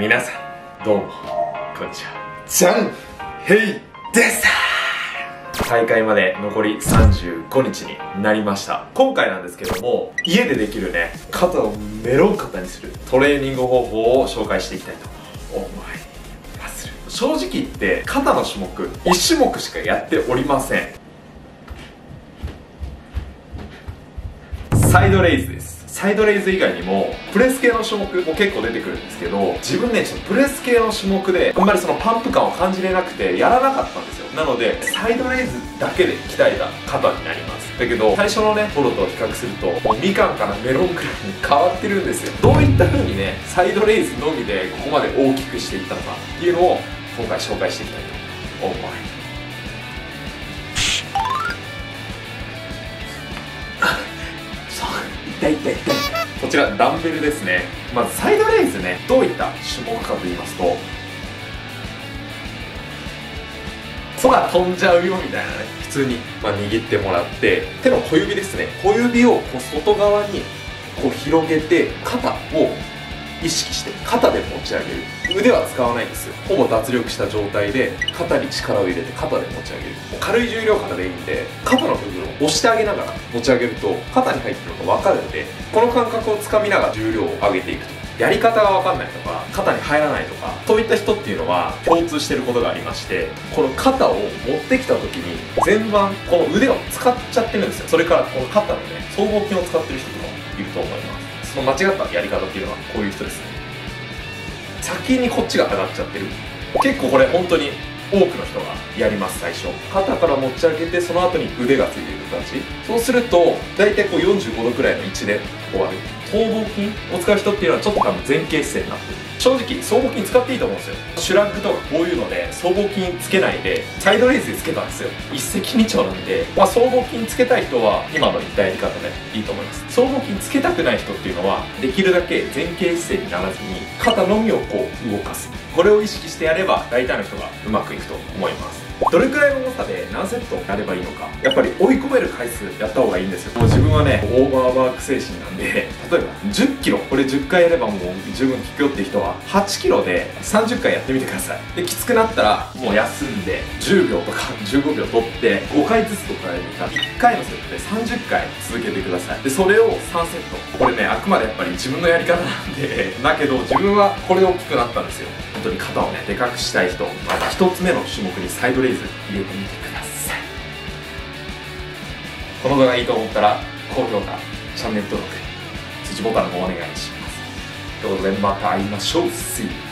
皆さんどうもこんにちは。じゃんヘイです。大会まで残り35日になりました。今回なんですけども家でできるね肩をメロン肩にするトレーニング方法を紹介していきたいと思います。正直言って肩の種目1種目しかやっておりませんサイドレイズです。サイドレイズ以外にもプレス系の種目も結構出てくるんですけど自分ねちょっとプレス系の種目であんまりそのパンプ感を感じれなくてやらなかったんですよ。なのでサイドレイズだけで鍛えた肩になります。だけど最初のねフォロと比較するともうみかんからメロンくらいに変わってるんですよ。どういった風にねサイドレイズのみでここまで大きくしていったのかっていうのを今回紹介していきたいと思います。痛い。痛い痛いこちらダンベルですね。まずサイドレイズね。どういった種目かと言いますと空飛んじゃうよみたいなね。普通に、まあ、握ってもらって手の小指ですね。小指をこう外側にこう広げて肩を意識して肩で持ち上げる。腕は使わないんですよ。ほぼ脱力した状態で肩に力を入れて肩で持ち上げる。軽い重量肩でいいんで肩の部分を押してあげながら持ち上げると肩に入ってるのが分かるんでこの感覚をつかみながら重量を上げていくと。やり方が分かんないとか肩に入らないとかそういった人っていうのは共通してることがありましてこの肩を持ってきた時に前腕この腕を使っちゃってるんですよ。それからこの肩のね僧帽筋を使ってる人とかもいると思います。その間違ったやり方っていうのはこういう人ですね。先にこっちが上がっちゃってる。結構これ本当に多くの人がやります最初。肩から持ち上げてその後に腕がついている形そうすると大体こう45度くらいの位置で終わる。僧帽筋を使う人っていうのはちょっと多分前傾姿勢になってる。正直僧帽筋使っていいと思うんですよ。シュラッグとかこういうので僧帽筋つけないでサイドレイズでつけたんですよ。一石二鳥なんで、まあ、僧帽筋つけたい人は今の言ったやり方でいいと思います。僧帽筋つけたくない人っていうのはできるだけ前傾姿勢にならずに肩のみをこう動かす。これを意識してやれば大体の人がうまくいくと思います。どれくらいの重さで何セットやればいいのかやっぱり追い込める回数やった方がいいんですよ。もう自分はねオーバーワーク精神なんで 例えば1 0キロこれ10回やればもう十分効くよっていう人は8キロで30回やってみてください。できつくなったらもう休んで10秒とか 15秒取って5回ずつとかやるか1回のセットで30回続けてください。でそれを3セット。これねあくまでやっぱり自分のやり方なんで だけど自分はこれで大きくなったんですよ。本当に肩をねでかくしたい人まず1つ目の種目にサイドレイズ入れてみてくださいこの動画がいいと思ったら高評価チャンネル登録通知ボタンもお願いします。ということでまた会いましょう。See you